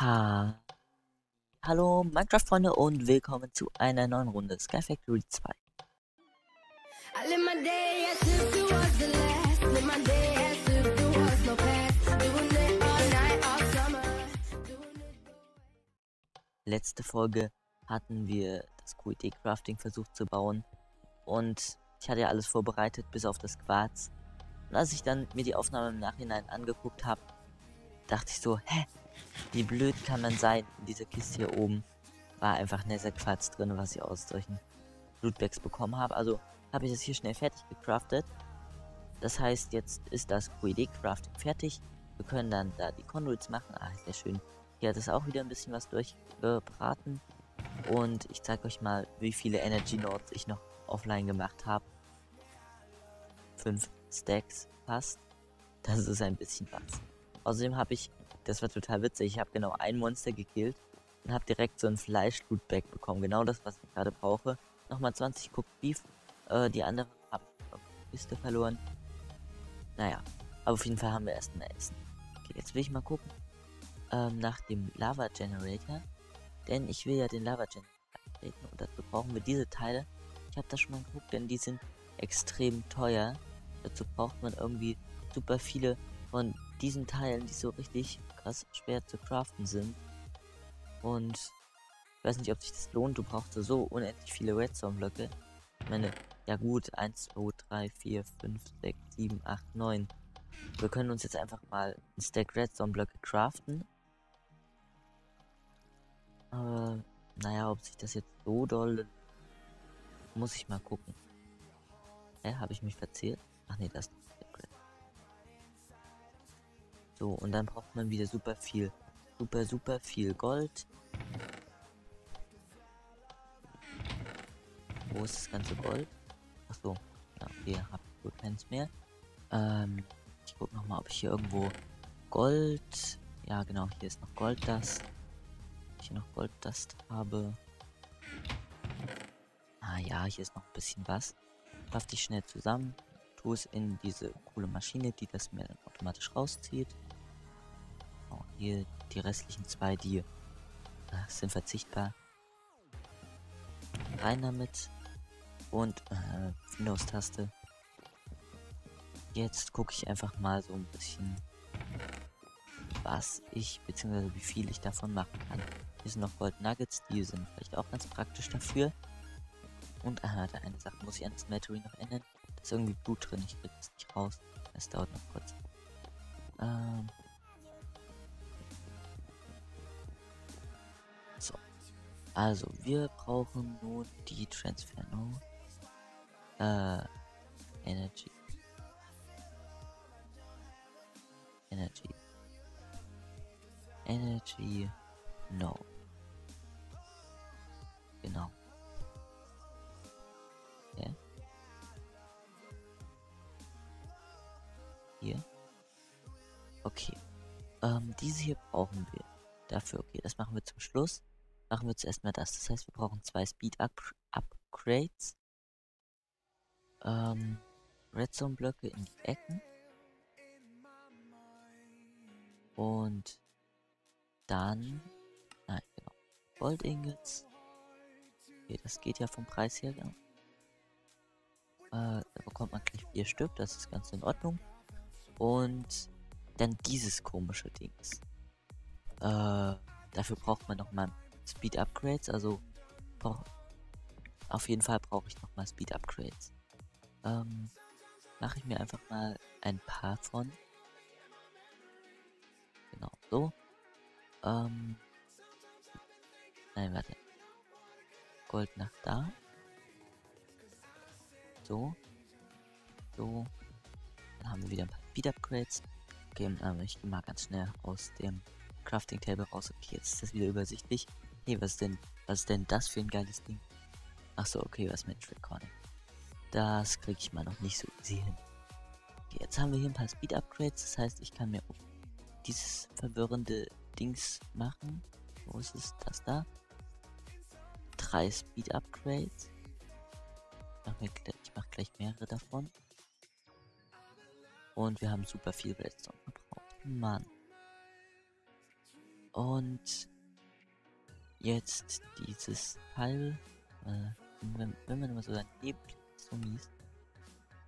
Ha. Hallo Minecraft-Freunde und willkommen zu einer neuen Runde Sky Factory 2. I live my day as if it was the last. Live my day as if there was no past. Doing it all night, all summer. Doing it. Letzte Folge hatten wir das QED-Crafting versucht zu bauen und ich hatte ja alles vorbereitet, bis auf das Quarz. Und als ich dann mir die Aufnahme im Nachhinein angeguckt habe, dachte ich so, hä, wie blöd kann man sein? In dieser Kiste hier oben war einfach Netherquarz drin, was ich aus solchen Lootbags bekommen habe. Also habe ich das hier schnell fertig gecraftet. Das heißt, jetzt ist das QED-Crafting fertig. Wir können dann da die Conduits machen. Ah, sehr schön. Hier hat es auch wieder ein bisschen was durchgebraten. Und ich zeige euch mal, wie viele Energy Nodes ich noch offline gemacht habe. Fünf Stacks fast. Das ist ein bisschen was. Außerdem habe ich, das war total witzig, ich habe genau ein Monster gekillt und habe direkt so ein Fleisch-Lootback bekommen. Genau das, was ich gerade brauche. Nochmal 20 Cooked Beef. Äh, die andere habe ich auf der Kiste verloren. Naja, aber auf jeden Fall haben wir erstmal Essen. Okay, jetzt will ich mal gucken ähm, nach dem Lava Generator. Denn ich will ja den Lava Generator treten und dazu brauchen wir diese Teile. Ich habe das schon mal geguckt, denn die sind extrem teuer. Dazu braucht man irgendwie super viele von diesen Teilen, die so richtig krass schwer zu craften sind. Und ich weiß nicht, ob sich das lohnt. Du brauchst so unendlich viele Redstone-Blöcke. Ich meine, ja gut, 1, 2, 3, 4, 5, 6, 7, 8, 9. Wir können uns jetzt einfach mal ein Stack Redstone-Blöcke craften. Aber, naja, ob sich das jetzt so doll... Muss ich mal gucken. Hä, habe ich mich verzählt? Ach nee, das Redstone. So, und dann braucht man wieder super viel, super, super viel Gold. Wo ist das ganze Gold? Ach so, ja, okay, hab ich wohl keins mehr. Ähm, ich guck noch mal, ob ich hier irgendwo Gold, ja genau, hier ist noch Golddust. Ob Ich noch Golddust habe. Ah ja, hier ist noch ein bisschen was. Kraft ich schnell zusammen, tue es in diese coole Maschine, die das mir dann automatisch rauszieht. Hier die restlichen zwei, die äh, sind verzichtbar. Rein damit. Und äh, Windows-Taste. Jetzt gucke ich einfach mal so ein bisschen, was ich, beziehungsweise wie viel ich davon machen kann. Hier sind noch Gold Nuggets, die sind vielleicht auch ganz praktisch dafür. Und aha, da eine Sache muss ich an das Smeltery noch ändern. Da ist irgendwie Blut drin, ich krieg das nicht raus. Es dauert noch kurz. Also, wir brauchen nun die Transfer Node. Äh, Energy. Energy. Energy. No. Genau. Ja. Hier. Okay. Ähm, diese hier brauchen wir. Dafür, okay, das machen wir zum Schluss. Machen wir zuerst mal das. Das heißt, wir brauchen zwei Speed -Up Upgrades. Ähm, Redstone-Blöcke in die Ecken. Und dann, nein, genau, Gold Ingots. Okay, das geht ja vom Preis her. Ja. Äh, da bekommt man gleich vier Stück, das ist ganz in Ordnung. Und dann dieses komische Dings. Äh, dafür braucht man nochmal Speed Upgrades, also auf jeden Fall brauche ich nochmal Speed Upgrades. Ähm, mache ich mir einfach mal ein paar von. Genau, so. Ähm. Nein, warte. Gold nach da. So. So. Dann haben wir wieder ein paar Speed Upgrades. Okay, ähm, ich gehe mal ganz schnell aus dem Crafting Table raus. Okay, jetzt ist das wieder übersichtlich. Nee, was denn, was denn das für ein geiles Ding? Ach so, okay, was mit Recording. Das kriege ich mal noch nicht so easy hin. Okay, jetzt haben wir hier ein paar Speed Upgrades. Das heißt, ich kann mir dieses verwirrende Dings machen. Wo ist es? Das da. Drei Speed Upgrades. Ich mache mach gleich mehrere davon. Und wir haben super viel Redstone verbraucht. Mann. Und jetzt dieses Teil, äh, wenn, wenn man immer so sein Lieblingszombies,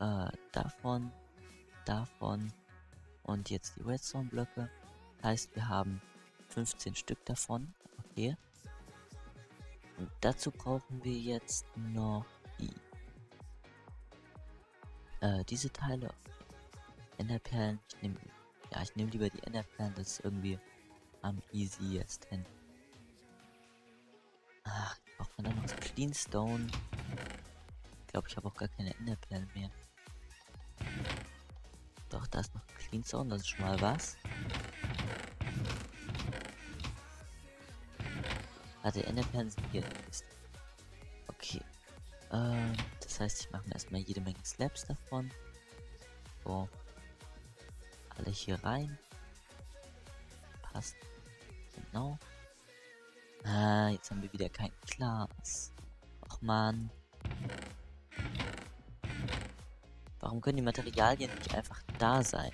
äh, davon, davon und jetzt die Redstone-Blöcke. Heißt, wir haben 15 Stück davon. Okay. Und dazu brauchen wir jetzt noch die äh, diese Teile. Enderperlen. Ich nehme ja, ich nehme lieber die Enderperlen, das ist irgendwie am easiesten. Ach, braucht man dann noch Cleanstone? Ich glaube, ich habe auch gar keine Enderperlen mehr. Doch, da ist noch Cleanstone, das ist schon mal was. Warte, Enderperlen sind hier. Okay. Ähm, das heißt, ich mache mir erstmal jede Menge Slabs davon. So. Alle hier rein. Passt. Genau. Ah, jetzt haben wir wieder kein Glas. Ach man. Warum können die Materialien nicht einfach da sein?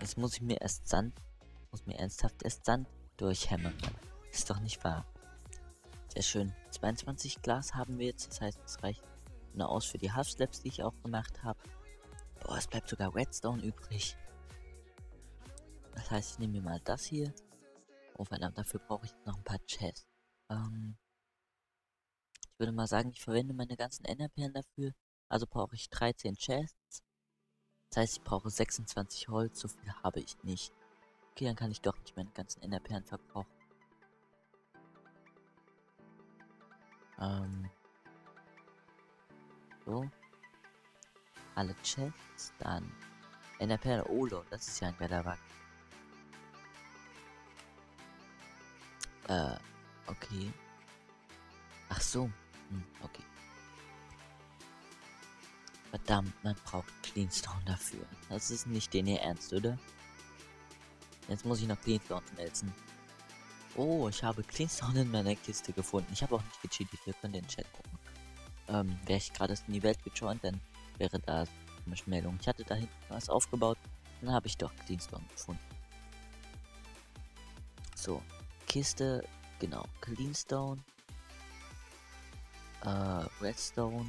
Jetzt muss ich mir erst Sand, muss mir ernsthaft erst Sand durchhämmern. Ist doch nicht wahr. Sehr schön. 22 Glas haben wir jetzt, das heißt, es reicht nur aus für die Half Slaps, die ich auch gemacht habe. Boah, es bleibt sogar Redstone übrig. Das heißt, ich nehme mir mal das hier. Oh verdammt, dafür brauche ich noch ein paar Chests. Ähm, ich würde mal sagen, ich verwende meine ganzen Enderperlen dafür. Also brauche ich 13 Chests. Das heißt, ich brauche 26 Holz. So viel habe ich nicht. Okay, dann kann ich doch nicht meine ganzen Enderperlen verbrauchen. Ähm. So alle Chests, dann Enderperle. Oh, Lord, das ist ja ein geiler Bug. Äh, okay. Ach so. Hm, okay. Verdammt, man braucht Cleanstone dafür. Das ist nicht den ihr ernst, oder? Jetzt muss ich noch Cleanstone schmelzen. Oh, ich habe Cleanstone in meiner Kiste gefunden. Ich habe auch nicht gecheatet, wir können den Chat gucken. Ähm, wäre ich gerade in die Welt gejoint, dann wäre da eine Meldung. Ich hatte da hinten was aufgebaut, dann habe ich doch Cleanstone gefunden. So, Kiste, genau, Cleanstone, äh, Redstone,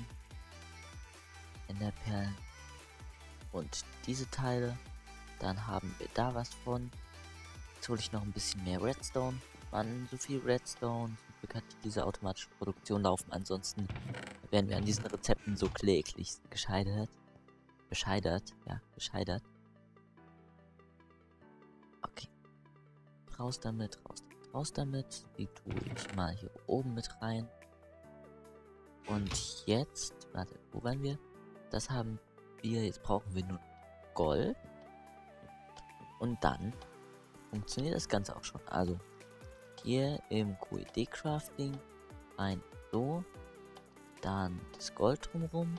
Enderperlen und diese Teile. Dann haben wir da was von. Jetzt hole ich noch ein bisschen mehr Redstone. Mann, so viel Redstone. Zum kann diese automatische Produktion laufen. Ansonsten werden wir an diesen Rezepten so kläglich gescheitert. Bescheidert, ja, bescheidert. Okay. Raus damit, raus damit, raus damit. Die tue ich mal hier oben mit rein. Und jetzt, warte, wo waren wir? Das haben wir, jetzt brauchen wir nur Gold. Und dann funktioniert das Ganze auch schon. Also, hier im QED Crafting ein so dann das Gold drumherum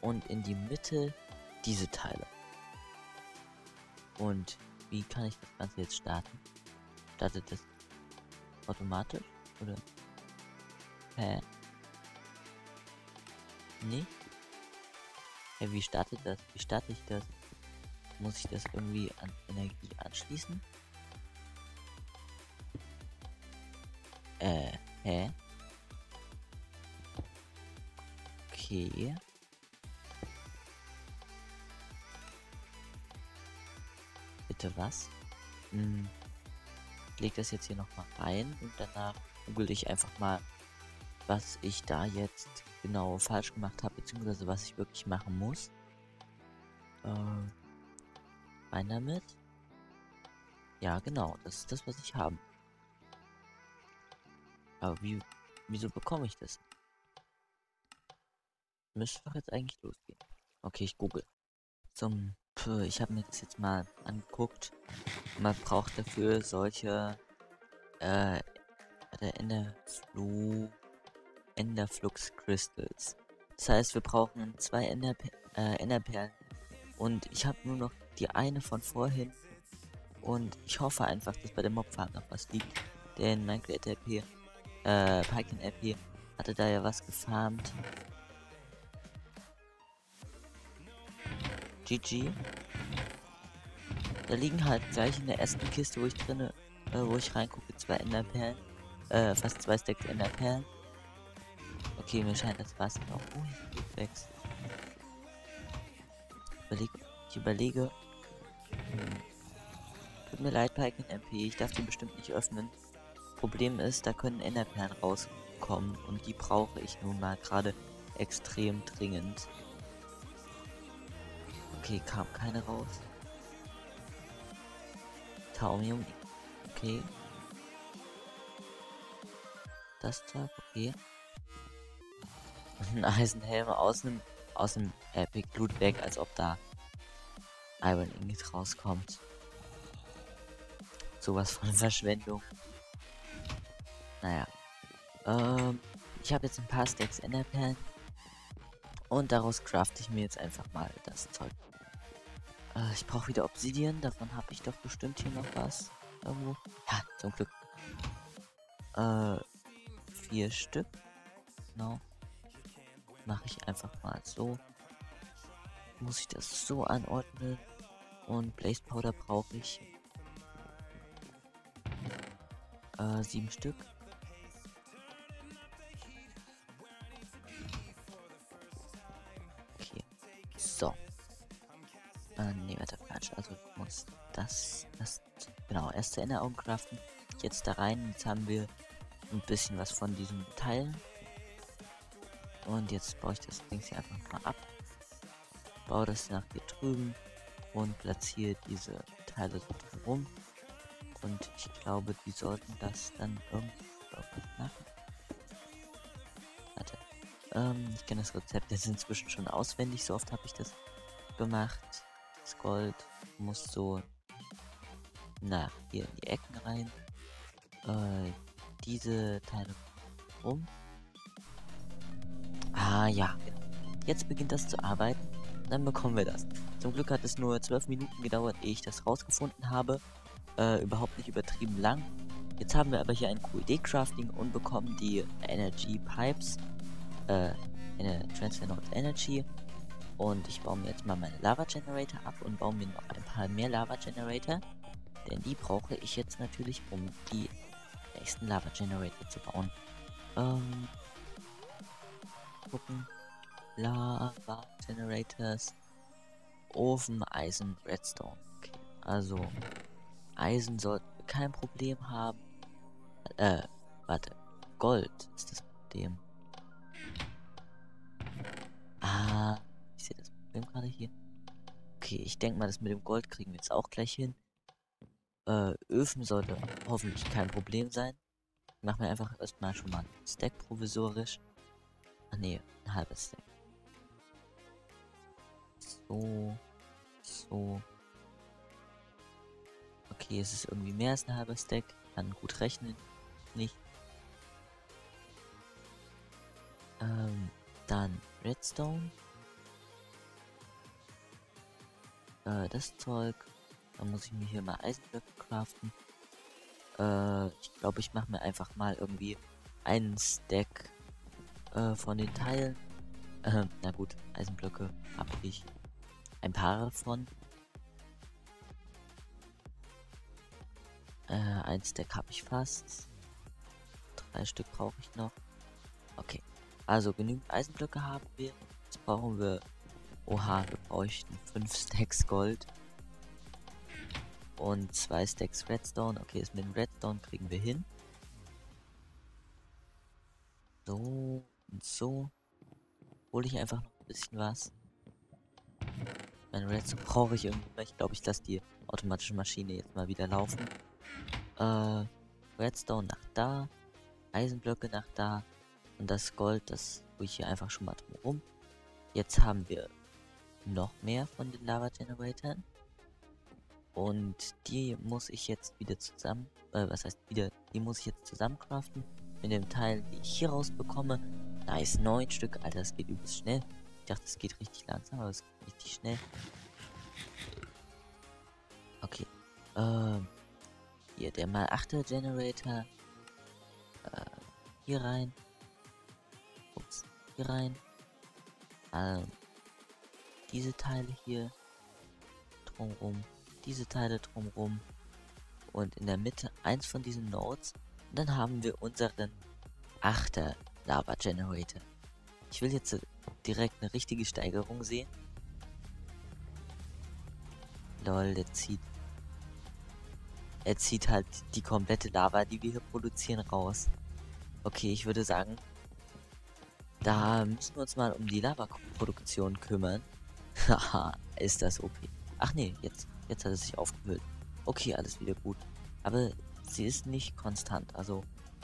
und in die Mitte diese Teile. Und wie kann ich das Ganze jetzt starten? Startet das automatisch? Oder? Hä? Nee? Hä, wie startet das? Wie starte ich das? Muss ich das irgendwie an Energie anschließen? Äh, hä? Okay. Bitte was? Hm. Leg das jetzt hier nochmal rein und danach google ich einfach mal, was ich da jetzt genau falsch gemacht habe, beziehungsweise was ich wirklich machen muss. Äh, rein damit. Ja, genau, das ist das, was ich habe. Aber wie, wieso bekomme ich das? Müsste doch jetzt eigentlich losgehen. Okay, ich google. Zum, Puh, ich habe mir das jetzt mal angeguckt. Man braucht dafür solche, äh, der Enderflu, Enderflux Crystals. Das heißt, wir brauchen zwei Ender, äh, Enderperlen. Und ich habe nur noch die eine von vorhin. Und ich hoffe einfach, dass bei dem Mobfarm noch was liegt. Denn mein Creator RP, äh, Python RP hatte da ja was gefarmt. GG. Da liegen halt gleich in der ersten Kiste, wo ich drinne, äh, wo ich reingucke, zwei Enderperlen. Äh, fast zwei Stacks Enderperlen. Okay, mir scheint das Wasser noch. Oh, wächst. Überleg, ich überlege. Hm. Tut mir leid, Piken MP, ich darf die bestimmt nicht öffnen. Problem ist, da können Enderperlen rauskommen und die brauche ich nun mal gerade extrem dringend. Okay, kam keine raus. Taumium. Okay. Das Zeug, okay. Ein Eisenhelm aus dem aus dem Epic Loot weg, als ob da Iron Ingot rauskommt. Sowas von Verschwendung. Naja. Ähm, ich habe jetzt ein paar Stacks Enderperlen. Und daraus crafte ich mir jetzt einfach mal das Zeug. Äh, ich brauche wieder Obsidian. Davon habe ich doch bestimmt hier noch was. Irgendwo. Ja, zum Glück. Äh, vier Stück. Genau. Mache ich einfach mal so. Muss ich das so anordnen. Und Blaze Powder brauche ich. Äh, sieben Stück. Zu Ende craften. Jetzt da rein. Jetzt haben wir ein bisschen was von diesen Teilen. Und jetzt baue ich das Ding hier einfach mal ab. Baue das nach hier drüben und platziere diese Teile drumherum. Und ich glaube, die sollten das dann irgendwie machen. Warte. Ähm, ich kenne das Rezept jetzt inzwischen schon auswendig. So oft habe ich das gemacht. Das Gold muss so na hier in die Ecken rein. Äh, diese Teile rum. Ah ja, genau. Jetzt beginnt das zu arbeiten. Dann bekommen wir das. Zum Glück hat es nur 12 Minuten gedauert, ehe ich das rausgefunden habe. Äh, überhaupt nicht übertrieben lang. Jetzt haben wir aber hier ein QED-Crafting und bekommen die Energy Pipes. Äh, eine Transfer Node Energy. Und ich baue mir jetzt mal meine Lava Generator ab und baue mir noch ein paar mehr Lava Generator. Denn die brauche ich jetzt natürlich, um die nächsten Lava Generator zu bauen. Ähm, gucken. Lava Generators. Ofen, Eisen, Redstone. Okay. Also, Eisen sollten wir kein Problem haben. Äh, warte. Gold ist das Problem. Ah, ich sehe das Problem gerade hier. Okay, ich denke mal, das mit dem Gold kriegen wir jetzt auch gleich hin. Äh, Öfen sollte hoffentlich kein Problem sein. Ich mache mir einfach erstmal schon mal ein Stack provisorisch. Ach nee, ein halbes Stack. So. So. Okay, es ist irgendwie mehr als ein halber Stack. Kann gut rechnen. Nicht. Ähm, dann Redstone. Äh, das Zeug. Dann muss ich mir hier mal Eisenblöcke craften. Äh, ich glaube, ich mache mir einfach mal irgendwie einen Stack äh, von den Teilen. Äh, na gut, Eisenblöcke habe ich ein paar davon. Äh, ein Stack habe ich fast. Drei Stück brauche ich noch. Okay. Also genügend Eisenblöcke haben wir. Jetzt brauchen wir. Oha, wir bräuchten 5 Stacks Gold. Und 2 Stacks Redstone. Okay, das mit dem Redstone kriegen wir hin. So und so. Hole ich einfach noch ein bisschen was. Mein Redstone brauche ich irgendwie. Ich glaube, ich lasse die automatische Maschine jetzt mal wieder laufen. Äh, Redstone nach da. Eisenblöcke nach da. Und das Gold, das tue ich hier einfach schon mal drum Jetzt haben wir noch mehr von den Lava Generatoren. Und die muss ich jetzt wieder zusammen, äh, was heißt wieder, die muss ich jetzt zusammencraften. Mit dem Teil, die ich hier rausbekomme. Nice, neun Stück, Alter, das geht übelst schnell. Ich dachte, es geht richtig langsam, aber es geht richtig schnell. Okay. Ähm, hier, der mal 8er Generator. Äh, hier rein. Ups, hier rein. Ähm, diese Teile hier drumherum. Diese Teile drumherum und in der Mitte eins von diesen Nodes. Und dann haben wir unseren achter Lava Generator. Ich will jetzt direkt eine richtige Steigerung sehen. Lol, der zieht. Er zieht halt die komplette Lava, die wir hier produzieren, raus. Okay, ich würde sagen, da müssen wir uns mal um die Lava-Produktion kümmern. Haha, ist das OP. Ach nee, jetzt, jetzt hat es sich aufgefüllt. Okay, alles wieder gut. Aber sie ist nicht konstant. Also,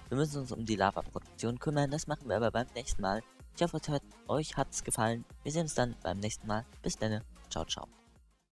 wir müssen uns um die Lava-Produktion kümmern. Das machen wir aber beim nächsten Mal. Ich hoffe, euch hat es gefallen. Wir sehen uns dann beim nächsten Mal. Bis dann. Ciao, ciao.